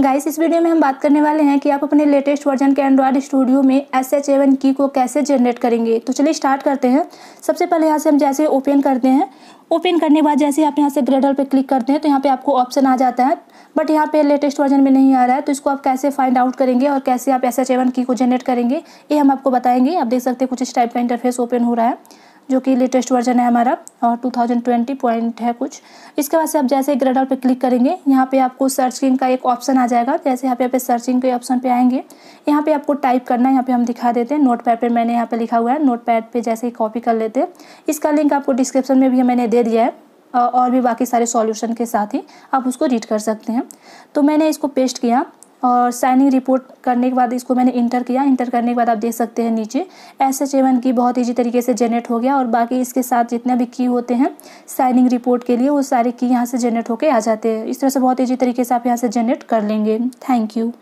Guys इस video में हम बात करने वाले हैं कि आप अपने लेटेस्ट वर्जन के एंड्रॉयड स्टूडियो में S H A one key को कैसे जनरेट करेंगे। तो चलिए स्टार्ट करते हैं। सबसे पहले यहाँ से हम जैसे ओपन करते हैं। ओपन करने के बाद जैसे आप यहाँ से ग्रेडल पे क्लिक करते हैं तो यहाँ पे आपको ऑप्शन आ जाता है। बट यहाँ पे लेटेस्ट वर्जन में नहीं आ रहा है तो इसको आप कैसे फाइंड आउट करेंगे और कैसे आप एस एच एवन की को जनरेट करेंगे, ये हम आपको बताएँगे। आप देख सकते हैं कुछ इस टाइप का इंटरफेस ओपन हो रहा है। जो कि लेटेस्ट वर्जन है हमारा, और 2020 पॉइंट है कुछ। इसके बाद से आप जैसे ग्रेडर पे क्लिक करेंगे, यहाँ पे आपको सर्चिंग का एक ऑप्शन आ जाएगा। जैसे यहाँ पे पे सर्चिंग के ऑप्शन पे आएँगे, यहाँ पे आपको टाइप करना है, यहाँ पे हम दिखा देते हैं। नोट पैड पर मैंने यहाँ पे लिखा हुआ है नोट पैड पर जैसे ही कॉपी कर लेते हैं। इसका लिंक आपको डिस्क्रिप्शन में भी मैंने दे दिया है, और भी बाकी सारे सॉल्यूशन के साथ ही आप उसको रीड कर सकते हैं। तो मैंने इसको पेस्ट किया। और साइनिंग रिपोर्ट करने के बाद इसको मैंने इंटर किया। इंटर करने के बाद आप देख सकते हैं नीचे एस एच एवन की बहुत ईजी तरीके से जनरेट हो गया और बाकी इसके साथ जितने भी की होते हैं साइनिंग रिपोर्ट के लिए वो सारे की यहाँ से जनरेट होकर आ जाते हैं। इस तरह से बहुत ईजी तरीके से आप यहाँ से जनरेट कर लेंगे। Thank you